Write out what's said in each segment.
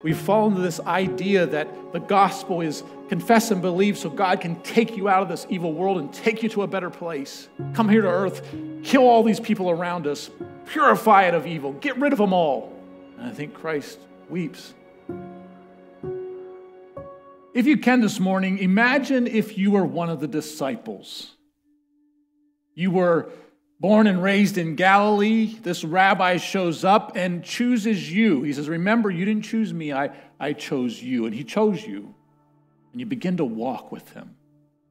We've fallen to this idea that the gospel is confess and believe so God can take you out of this evil world and take you to a better place. Come here to earth, kill all these people around us, purify it of evil, get rid of them all. And I think Christ weeps. If you can this morning, imagine if you were one of the disciples. You were born and raised in Galilee. This rabbi shows up and chooses you. He says, Remember, you didn't choose me, I, I chose you. And he chose you. And you begin to walk with him.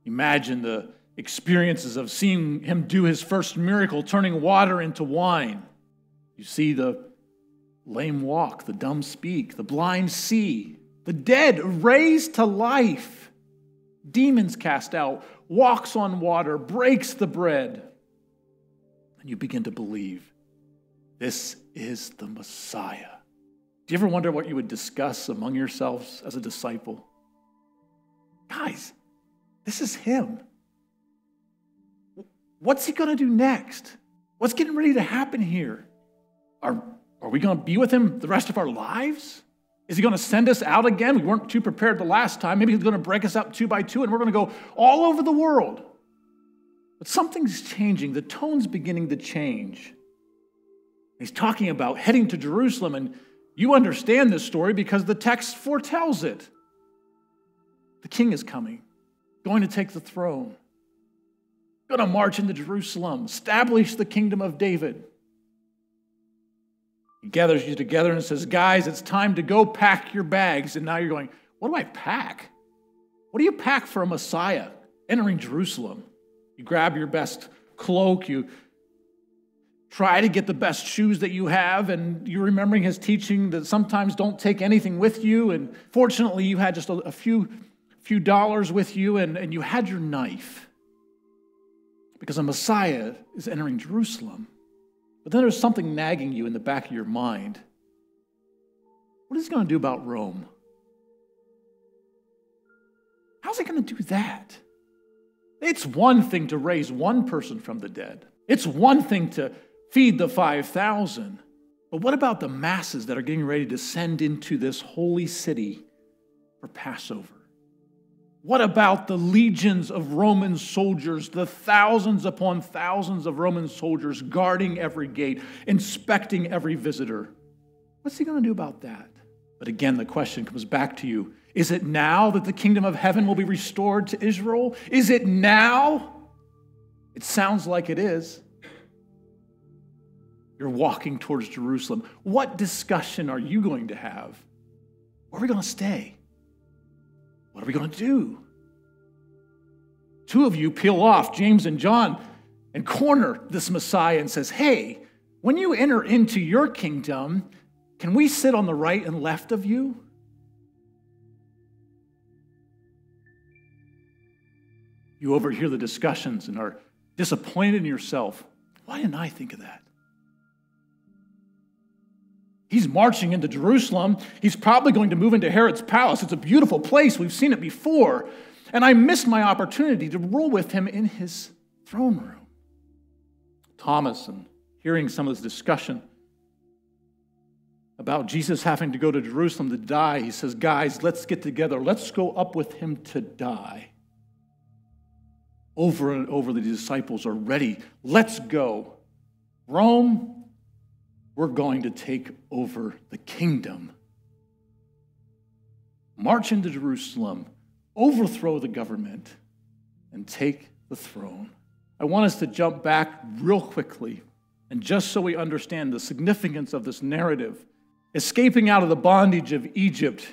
Imagine the experiences of seeing him do his first miracle, turning water into wine. You see the lame walk, the dumb speak, the blind see, the dead raised to life, demons cast out, walks on water, breaks the bread and you begin to believe this is the Messiah. Do you ever wonder what you would discuss among yourselves as a disciple? Guys, this is him. What's he going to do next? What's getting ready to happen here? Are, are we going to be with him the rest of our lives? Is he going to send us out again? We weren't too prepared the last time. Maybe he's going to break us up two by two and we're going to go all over the world. But something's changing. The tone's beginning to change. He's talking about heading to Jerusalem, and you understand this story because the text foretells it. The king is coming, going to take the throne, going to march into Jerusalem, establish the kingdom of David. He gathers you together and says, Guys, it's time to go pack your bags. And now you're going, What do I pack? What do you pack for a Messiah entering Jerusalem? You grab your best cloak, you try to get the best shoes that you have, and you're remembering his teaching that sometimes don't take anything with you. And fortunately, you had just a, few, few dollars with you, and, and you had your knife because a Messiah is entering Jerusalem. But then there's something nagging you in the back of your mind. What is he going to do about Rome? How's he going to do that? It's one thing to raise one person from the dead, it's one thing to feed the 5,000. But what about the masses that are getting ready to send into this holy city for Passover? What about the legions of Roman soldiers, the thousands upon thousands of Roman soldiers guarding every gate, inspecting every visitor? What's he going to do about that? But again, the question comes back to you is it now that the kingdom of heaven will be restored to Israel? Is it now? It sounds like it is. You're walking towards Jerusalem. What discussion are you going to have? Where are we going to stay? What are we going to do? Two of you peel off, James and John, and corner this Messiah and says, "Hey, when you enter into your kingdom, can we sit on the right and left of you?" You overhear the discussions and are disappointed in yourself. Why didn't I think of that? He's marching into Jerusalem. He's probably going to move into Herod's palace. It's a beautiful place. We've seen it before. And I missed my opportunity to rule with him in his throne room. Thomas, and hearing some of this discussion about Jesus having to go to Jerusalem to die, he says, Guys, let's get together. Let's go up with him to die over and over the disciples are ready. Let's go. Rome, we're going to take over the kingdom. March into Jerusalem, overthrow the government, and take the throne. I want us to jump back real quickly, and just so we understand the significance of this narrative, escaping out of the bondage of Egypt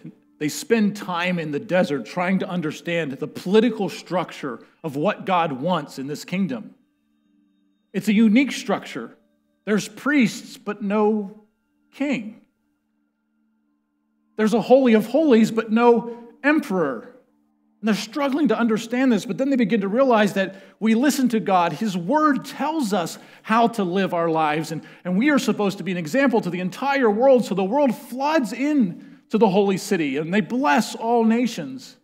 they spend time in the desert trying to understand the political structure of what God wants in this kingdom. It's a unique structure. There's priests, but no king. There's a holy of holies, but no emperor. And they're struggling to understand this, but then they begin to realize that we listen to God. His word tells us how to live our lives, and, and we are supposed to be an example to the entire world, so the world floods in to the holy city and they bless all nations.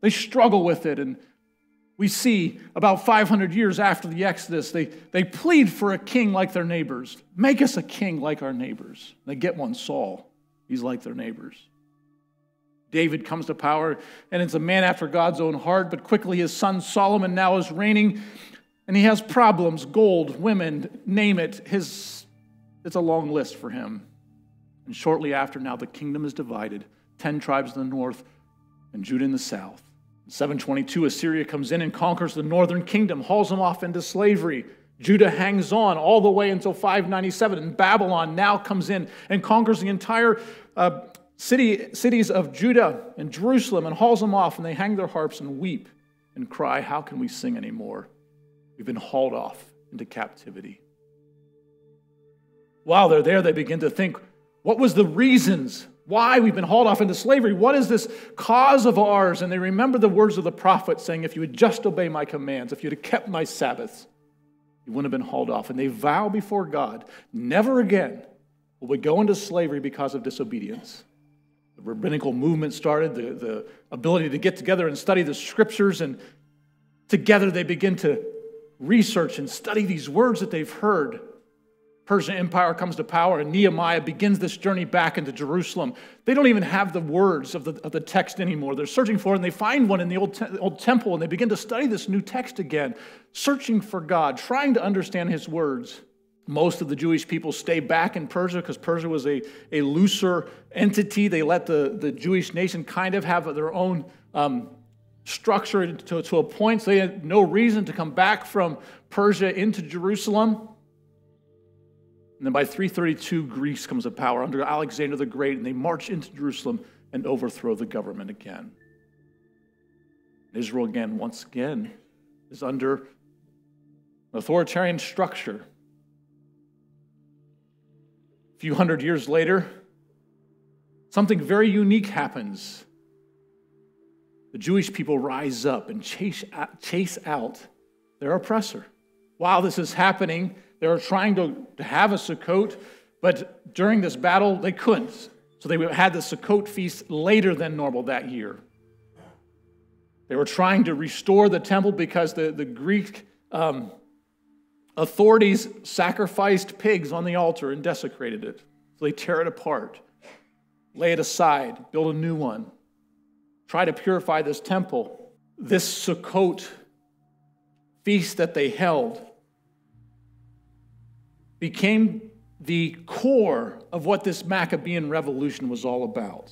They struggle with it. And we see about 500 years after the Exodus, they, they plead for a king like their neighbors. Make us a king like our neighbors. They get one, Saul. He's like their neighbors. David comes to power, and it's a man after God's own heart, but quickly his son Solomon now is reigning, and he has problems gold, women, name it. His, it's a long list for him. And shortly after, now the kingdom is divided 10 tribes in the north and Judah in the south. In 722, Assyria comes in and conquers the northern kingdom, hauls them off into slavery. Judah hangs on all the way until 597, and Babylon now comes in and conquers the entire uh, city, cities of Judah and Jerusalem and hauls them off, and they hang their harps and weep and cry, How can we sing anymore? We've been hauled off into captivity. While they're there, they begin to think, What was the reasons why we've been hauled off into slavery? What is this cause of ours? And they remember the words of the prophet saying, If you would just obey my commands, if you'd have kept my Sabbaths, you wouldn't have been hauled off. And they vow before God, Never again will we go into slavery because of disobedience the rabbinical movement started, the, the ability to get together and study the scriptures, and together they begin to research and study these words that they've heard. Persian Empire comes to power, and Nehemiah begins this journey back into Jerusalem. They don't even have the words of the, of the text anymore. They're searching for it, and they find one in the old, te- old temple, and they begin to study this new text again, searching for God, trying to understand his words. Most of the Jewish people stay back in Persia because Persia was a, a looser entity. They let the, the Jewish nation kind of have their own um, structure to, to a point, so they had no reason to come back from Persia into Jerusalem. And then by 332, Greece comes to power under Alexander the Great, and they march into Jerusalem and overthrow the government again. Israel, again, once again, is under an authoritarian structure A few hundred years later, something very unique happens. The Jewish people rise up and chase chase out their oppressor. While this is happening, they're trying to, to have a Sukkot, but during this battle, they couldn't. So they had the Sukkot feast later than normal that year. They were trying to restore the temple because the, the Greek um, Authorities sacrificed pigs on the altar and desecrated it. So they tear it apart, lay it aside, build a new one, try to purify this temple. This Sukkot feast that they held became the core of what this Maccabean revolution was all about.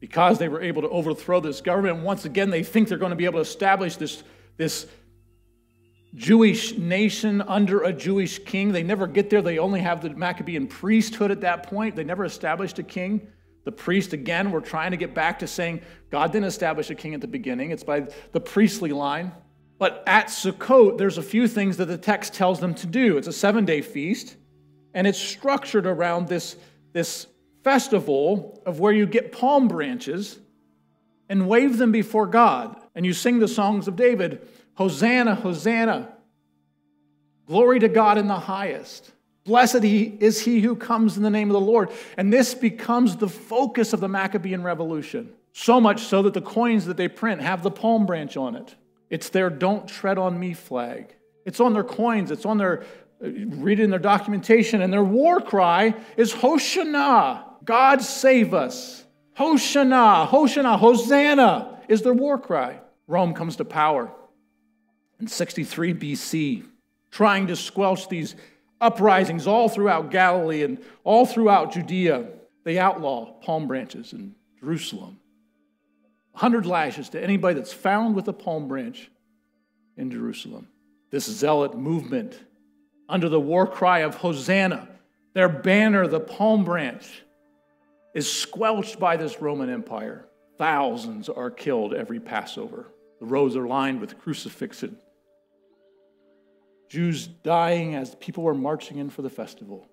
Because they were able to overthrow this government, once again, they think they're going to be able to establish this, this Jewish nation under a Jewish king. They never get there. They only have the Maccabean priesthood at that point. They never established a king. The priest, again, we're trying to get back to saying God didn't establish a king at the beginning. It's by the priestly line. But at Sukkot, there's a few things that the text tells them to do. It's a seven day feast, and it's structured around this, this festival of where you get palm branches and wave them before God. And you sing the songs of David Hosanna, Hosanna. Glory to God in the highest. Blessed is he who comes in the name of the Lord. And this becomes the focus of the Maccabean revolution. So much so that the coins that they print have the palm branch on it. It's their don't tread on me flag. It's on their coins, it's on their, uh, read it in their documentation, and their war cry is Hoshana, God save us. Hoshana, Hoshana, Hosanna is their war cry. Rome comes to power in 63 BC, trying to squelch these uprisings all throughout Galilee and all throughout Judea. They outlaw palm branches in Jerusalem. 100 lashes to anybody that's found with a palm branch in Jerusalem. This zealot movement, under the war cry of Hosanna, their banner, the palm branch, is squelched by this Roman Empire. Thousands are killed every Passover. The roads are lined with crucifixion Jews dying as people were marching in for the festival.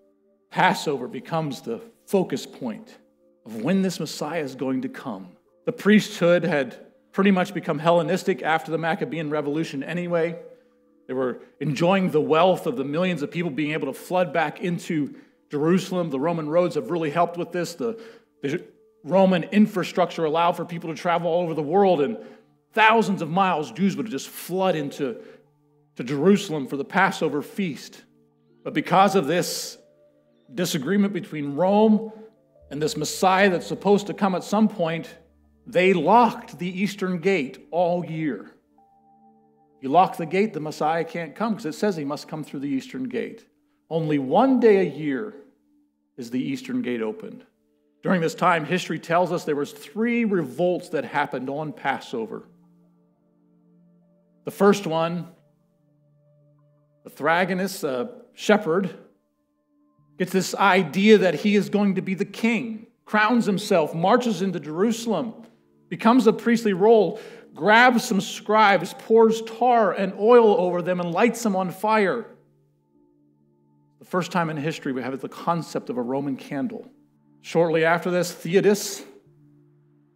Passover becomes the focus point of when this Messiah is going to come. The priesthood had pretty much become Hellenistic after the Maccabean Revolution anyway. They were enjoying the wealth of the millions of people being able to flood back into Jerusalem. The Roman roads have really helped with this. The, the Roman infrastructure allowed for people to travel all over the world, and thousands of miles Jews would just flood into to Jerusalem for the Passover feast. But because of this disagreement between Rome and this Messiah that's supposed to come at some point, they locked the eastern gate all year. You lock the gate, the Messiah can't come because it says he must come through the eastern gate. Only one day a year is the eastern gate opened. During this time, history tells us there was three revolts that happened on Passover. The first one, Athronges, a shepherd, gets this idea that he is going to be the king, crowns himself, marches into Jerusalem, becomes a priestly role, grabs some scribes, pours tar and oil over them, and lights them on fire. The first time in history we have the concept of a Roman candle. Shortly after this, Theudas,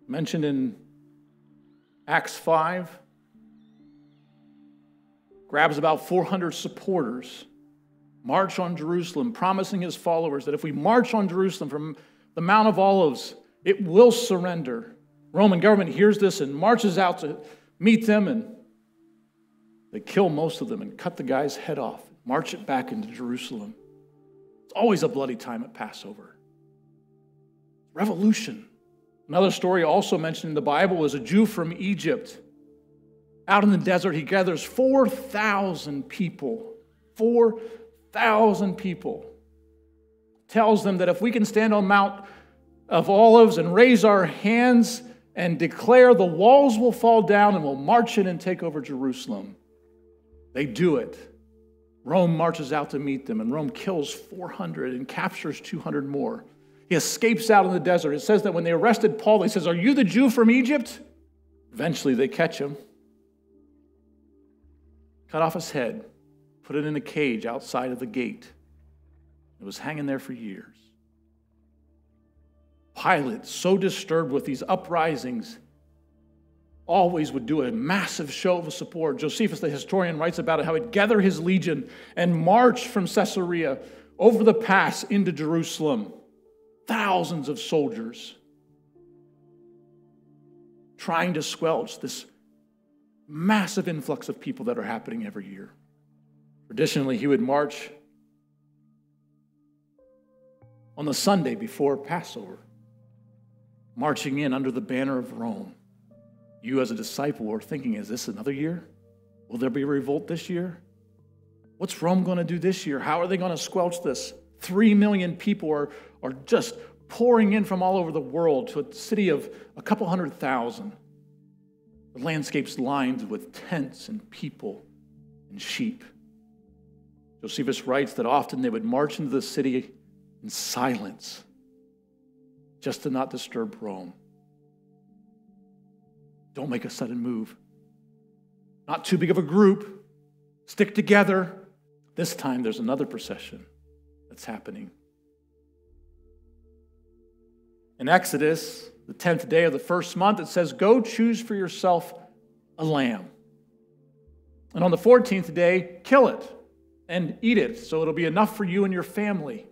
mentioned in Acts 5, grabs about 400 supporters, march on Jerusalem, promising his followers that if we march on Jerusalem from the Mount of Olives, it will surrender. Roman government hears this and marches out to meet them, and they kill most of them and cut the guy's head off, march it back into Jerusalem. It's always a bloody time at Passover. Revolution. Another story also mentioned in the Bible is a Jew from Egypt out in the desert, he gathers 4,000 people. 4,000 people. Tells them that if we can stand on Mount of Olives and raise our hands and declare the walls will fall down and we'll march in and take over Jerusalem. They do it. Rome marches out to meet them, and Rome kills 400 and captures 200 more. He escapes out in the desert. It says that when they arrested Paul, he says, Are you the Jew from Egypt? Eventually, they catch him cut off his head, put it in a cage outside of the gate. It was hanging there for years. Pilate, so disturbed with these uprisings, always would do a massive show of support. Josephus, the historian, writes about it how he'd gather his legion and march from Caesarea over the pass into Jerusalem. Thousands of soldiers trying to squelch this massive influx of people that are happening every year. Traditionally, he would march on the Sunday before Passover, marching in under the banner of Rome. You, as a disciple, are thinking, is this another year? Will there be a revolt this year? What's Rome going to do this year? How are they going to squelch this? Three million people are, are just pouring in from all over the world to a city of a couple hundred thousand. The landscape's lined with tents and people and sheep. Josephus writes that often they would march into the city in silence just to not disturb Rome. Don't make a sudden move. Not too big of a group. Stick together. This time there's another procession that's happening. In Exodus, the 10th day of the first month, it says, Go choose for yourself a lamb. And on the 14th day, kill it and eat it so it'll be enough for you and your family.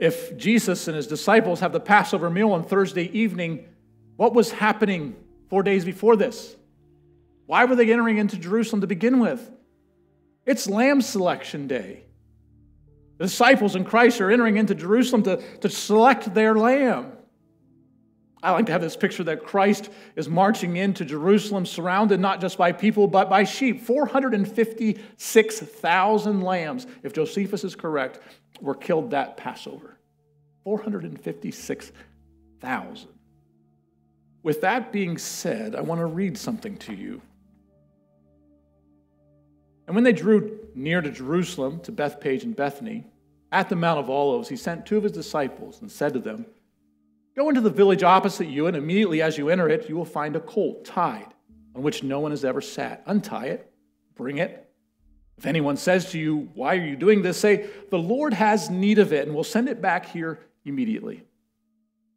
If Jesus and his disciples have the Passover meal on Thursday evening, what was happening four days before this? Why were they entering into Jerusalem to begin with? It's lamb selection day. The disciples and Christ are entering into Jerusalem to, to select their lamb. I like to have this picture that Christ is marching into Jerusalem, surrounded not just by people, but by sheep. 456,000 lambs, if Josephus is correct, were killed that Passover. 456,000. With that being said, I want to read something to you. And when they drew near to Jerusalem, to Bethphage and Bethany, at the Mount of Olives, he sent two of his disciples and said to them, Go into the village opposite you, and immediately as you enter it, you will find a colt tied, on which no one has ever sat. Untie it, bring it. If anyone says to you, Why are you doing this? say, The Lord has need of it, and we'll send it back here immediately.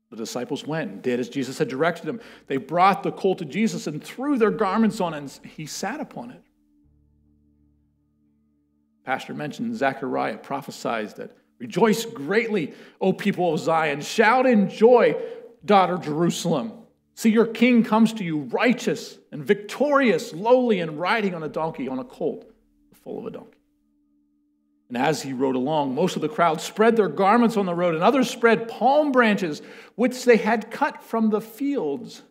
The disciples went and did as Jesus had directed them. They brought the colt to Jesus and threw their garments on it, and he sat upon it. Pastor mentioned Zechariah prophesied that rejoice greatly, O people of Zion. Shout in joy, daughter Jerusalem. See, your king comes to you righteous and victorious, lowly, and riding on a donkey, on a colt, full of a donkey. And as he rode along, most of the crowd spread their garments on the road, and others spread palm branches, which they had cut from the fields.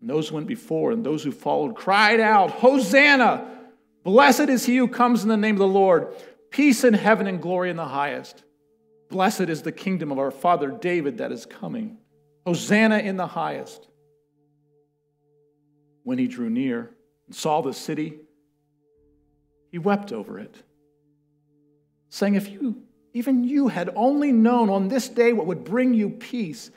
And those who went before and those who followed cried out, Hosanna! Blessed is he who comes in the name of the Lord. Peace in heaven and glory in the highest. Blessed is the kingdom of our father David that is coming. Hosanna in the highest. When he drew near and saw the city, he wept over it, saying, If you, even you, had only known on this day what would bring you peace,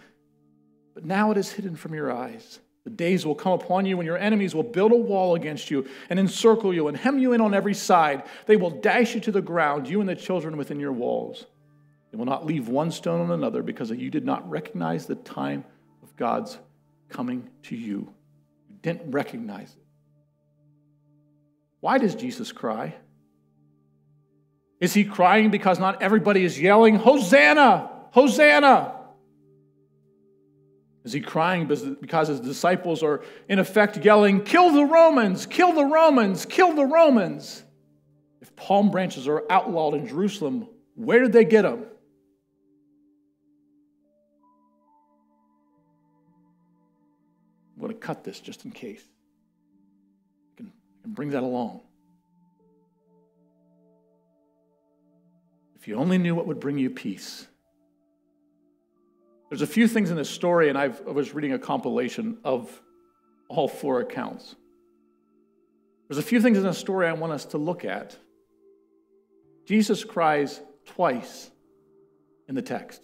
but now it is hidden from your eyes. The days will come upon you when your enemies will build a wall against you and encircle you and hem you in on every side. They will dash you to the ground, you and the children within your walls. They will not leave one stone on another because you did not recognize the time of God's coming to you. You didn't recognize it. Why does Jesus cry? Is he crying because not everybody is yelling, Hosanna! Hosanna! Is he crying because his disciples are, in effect, yelling, Kill the Romans! Kill the Romans! Kill the Romans! If palm branches are outlawed in Jerusalem, where did they get them? I'm going to cut this just in case. Can bring that along. If you only knew what would bring you peace. There's a few things in this story, and I've, I was reading a compilation of all four accounts. There's a few things in the story I want us to look at. Jesus cries twice in the text.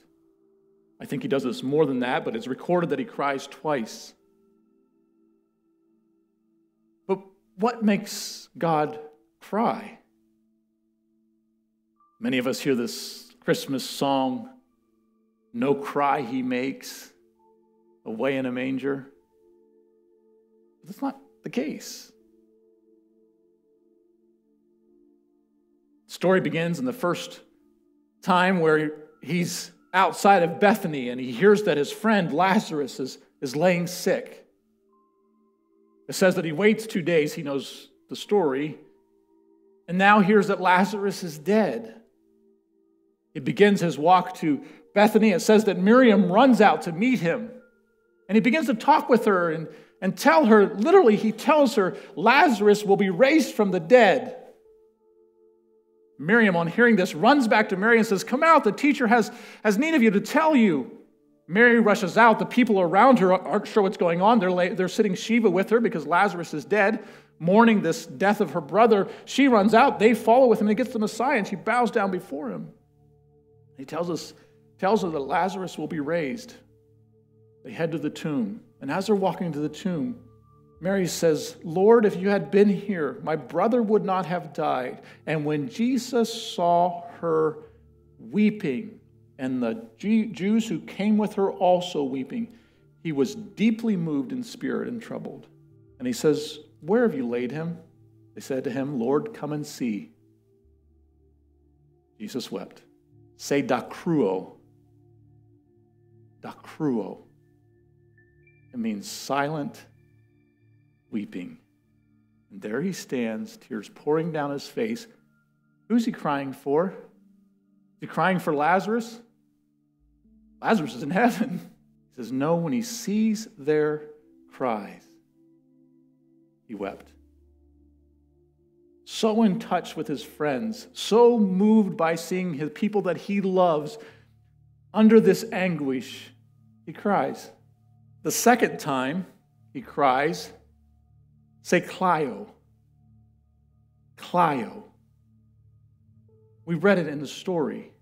I think he does this more than that, but it's recorded that he cries twice. What makes God cry? Many of us hear this Christmas song no cry he makes away in a manger. But that's not the case. The story begins in the first time where he's outside of Bethany and he hears that his friend Lazarus is, is laying sick. It says that he waits two days, he knows the story, and now hears that Lazarus is dead. He begins his walk to Bethany, it says that Miriam runs out to meet him. And he begins to talk with her and, and tell her, literally, he tells her, Lazarus will be raised from the dead. Miriam, on hearing this, runs back to Mary and says, Come out, the teacher has, has need of you to tell you. Mary rushes out. The people around her aren't sure what's going on. They're, they're sitting Shiva with her because Lazarus is dead, mourning this death of her brother. She runs out. They follow with him. He gets the Messiah and she bows down before him. He tells us tells her that Lazarus will be raised. They head to the tomb. And as they're walking to the tomb, Mary says, Lord, if you had been here, my brother would not have died. And when Jesus saw her weeping, and the Jews who came with her also weeping, he was deeply moved in spirit and troubled. And he says, Where have you laid him? They said to him, Lord, come and see. Jesus wept. Say dakruo, dakruo. It means silent weeping. And there he stands, tears pouring down his face. Who's he crying for? Is he crying for Lazarus? Lazarus is in heaven. He says, No, when he sees their cries, he wept. So in touch with his friends, so moved by seeing his people that he loves under this anguish, he cries. The second time he cries, say klaio. klaio. We read it in the story.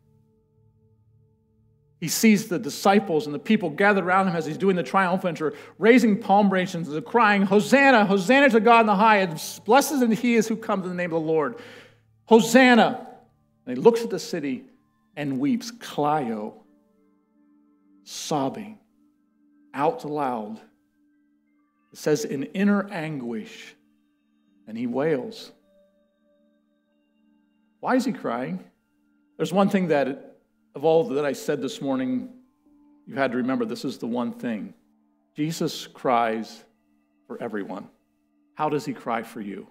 He sees the disciples and the people gathered around him as he's doing the triumphant entry, raising palm branches and crying, Hosanna, Hosanna to God in the highest. Blessed is he is who comes in the name of the Lord. Hosanna. And he looks at the city and weeps, klaio sobbing out loud. It says, in inner anguish, and he wails. Why is he crying? There's one thing that, of all that I said this morning, you had to remember this is the one thing. Jesus cries for everyone. How does he cry for you?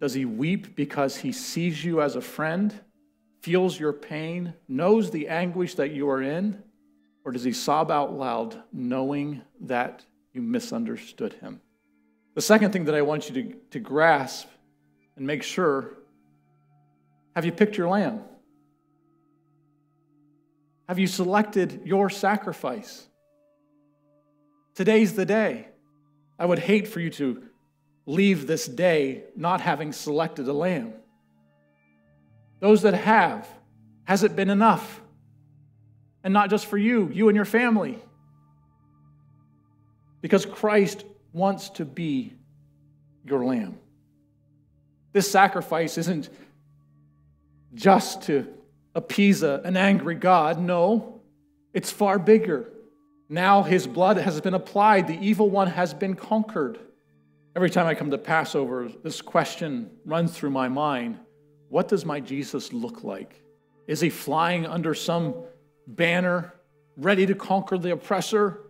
Does he weep because he sees you as a friend? feels your pain, knows the anguish that you are in? Or does he sob out loud knowing that you misunderstood him? The second thing that I want you to, to grasp and make sure have you picked your lamb? Have you selected your sacrifice? Today's the day. I would hate for you to leave this day not having selected a lamb. Those that have, has it been enough? And not just for you, you and your family. Because Christ wants to be your lamb. This sacrifice isn't just to appease a, an angry God. No, it's far bigger. Now his blood has been applied, the evil one has been conquered. Every time I come to Passover, this question runs through my mind What does my Jesus look like? Is he flying under some banner, ready to conquer the oppressor?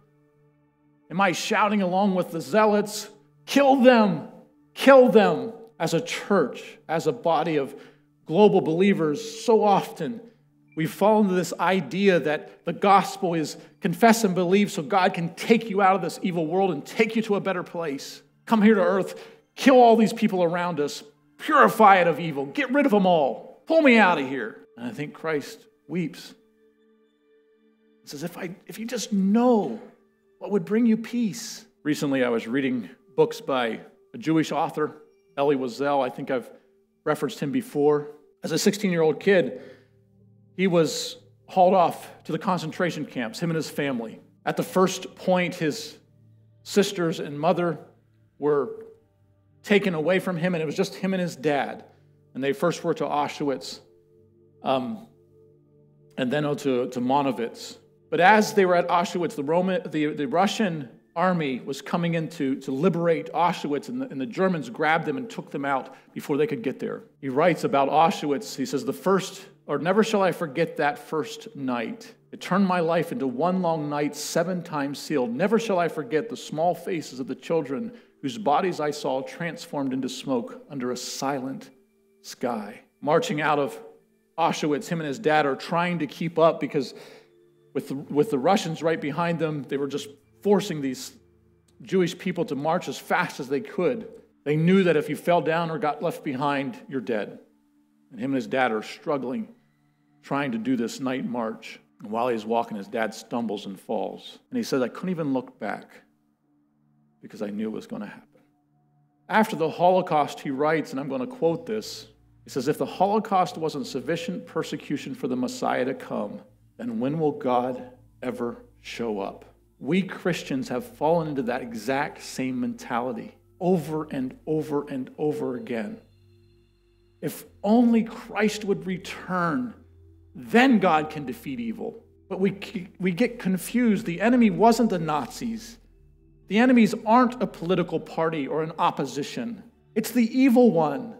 Am I shouting along with the zealots, Kill them, kill them, as a church, as a body of global believers, so often we fall into this idea that the gospel is confess and believe so God can take you out of this evil world and take you to a better place. Come here to earth, kill all these people around us, purify it of evil, get rid of them all, pull me out of here. And I think Christ weeps. He says, if, I, if you just know what would bring you peace. Recently, I was reading books by a Jewish author, Elie Wiesel. I think I've referenced him before. As a 16 year old kid, he was hauled off to the concentration camps, him and his family. At the first point, his sisters and mother were taken away from him, and it was just him and his dad. And they first were to Auschwitz um, and then to, to Monowitz. But as they were at Auschwitz, the, Roman, the, the Russian army was coming in to, to liberate Auschwitz, and the, and the Germans grabbed them and took them out before they could get there. He writes about Auschwitz. He says, The first, or never shall I forget that first night. It turned my life into one long night, seven times sealed. Never shall I forget the small faces of the children whose bodies I saw transformed into smoke under a silent sky. Marching out of Auschwitz, him and his dad are trying to keep up because with the, with the Russians right behind them, they were just forcing these Jewish people to march as fast as they could. They knew that if you fell down or got left behind, you're dead. And him and his dad are struggling, trying to do this night march. And while he's walking, his dad stumbles and falls. And he says, I couldn't even look back because I knew it was going to happen. After the Holocaust, he writes, and I'm going to quote this he says, If the Holocaust wasn't sufficient persecution for the Messiah to come, then when will God ever show up? We Christians have fallen into that exact same mentality over and over and over again. If only Christ would return, then God can defeat evil. But we, we get confused. The enemy wasn't the Nazis. The enemies aren't a political party or an opposition. It's the evil one.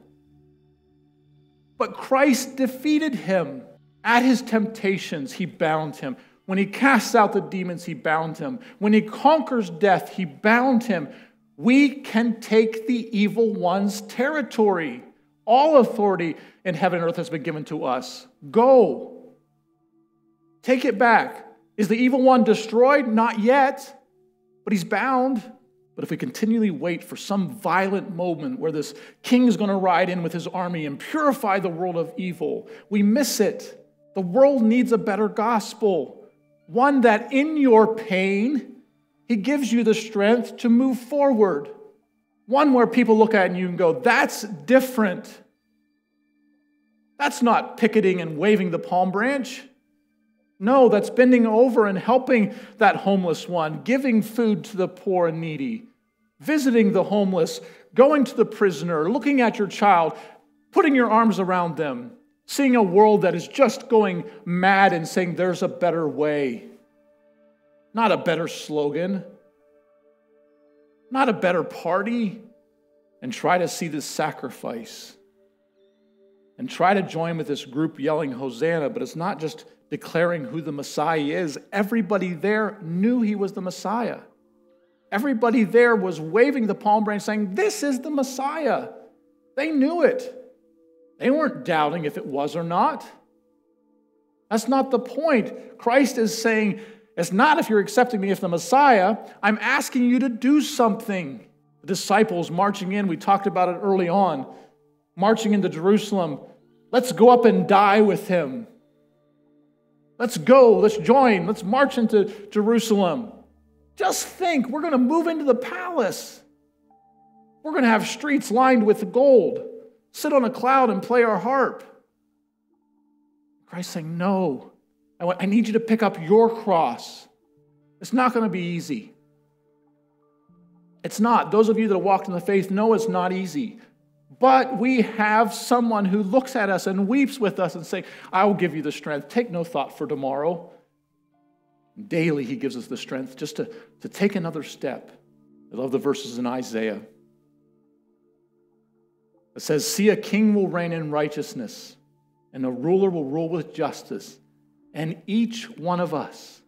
But Christ defeated him. At his temptations, he bound him. When he casts out the demons, he bound him. When he conquers death, he bound him. We can take the evil one's territory. All authority in heaven and earth has been given to us. Go. Take it back. Is the evil one destroyed? Not yet, but he's bound. But if we continually wait for some violent moment where this king is going to ride in with his army and purify the world of evil, we miss it. The world needs a better gospel one that in your pain, He gives you the strength to move forward. One where people look at you and go, that's different. That's not picketing and waving the palm branch. No, that's bending over and helping that homeless one, giving food to the poor and needy, visiting the homeless, going to the prisoner, looking at your child, putting your arms around them, Seeing a world that is just going mad and saying there's a better way, not a better slogan, not a better party, and try to see this sacrifice and try to join with this group yelling Hosanna, but it's not just declaring who the Messiah is. Everybody there knew he was the Messiah. Everybody there was waving the palm branch saying, This is the Messiah. They knew it. They weren't doubting if it was or not. That's not the point. Christ is saying, it's not if you're accepting me as the Messiah. I'm asking you to do something. The disciples marching in, we talked about it early on, marching into Jerusalem. Let's go up and die with him. Let's go, let's join, let's march into Jerusalem. Just think, we're going to move into the palace. We're going to have streets lined with gold, sit on a cloud and play our harp. Christ saying, No, I need you to pick up your cross. It's not going to be easy. It's not. Those of you that have walked in the faith know it's not easy. But we have someone who looks at us and weeps with us and say, I will give you the strength. Take no thought for tomorrow. Daily, he gives us the strength just to, to take another step. I love the verses in Isaiah. It says, See, a king will reign in righteousness, and a ruler will rule with justice. And each one of us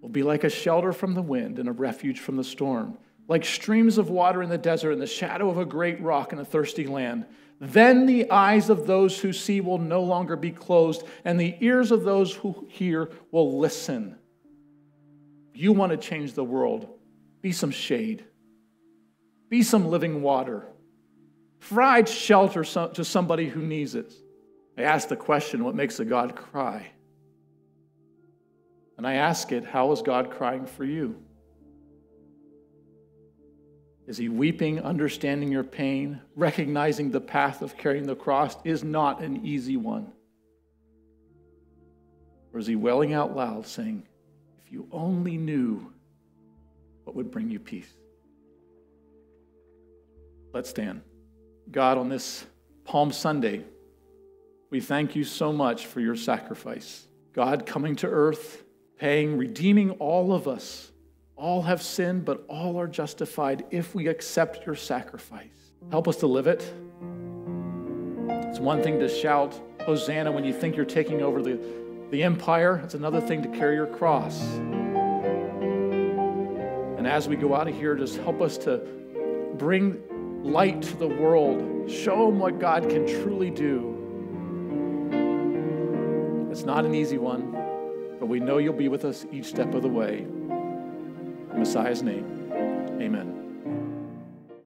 will be like a shelter from the wind and a refuge from the storm like streams of water in the desert, in the shadow of a great rock in a thirsty land. Then the eyes of those who see will no longer be closed, and the ears of those who hear will listen. You want to change the world, be some shade, be some living water, provide shelter to somebody who needs it. I ask the question what makes a God cry? And I ask it, how is God crying for you? Is he weeping, understanding your pain, recognizing the path of carrying the cross is not an easy one? Or is he wailing out loud, saying, If you only knew what would bring you peace? Let's stand. God, on this Palm Sunday, we thank you so much for your sacrifice. God coming to earth, paying, redeeming all of us all have sinned, but all are justified if we accept your sacrifice. Help us to live it. It's one thing to shout, Hosanna, when you think you're taking over the, the empire. It's another thing to carry your cross. And as we go out of here, just help us to bring light to the world, show them what God can truly do. It's not an easy one, but we know you'll be with us each step of the way. In Messiah's name, amen.